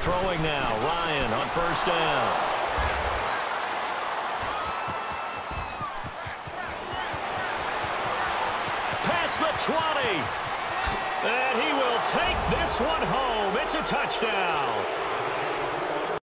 Throwing now, Ryan on first down. Pass the 20. And he will take this one home. It's a touchdown.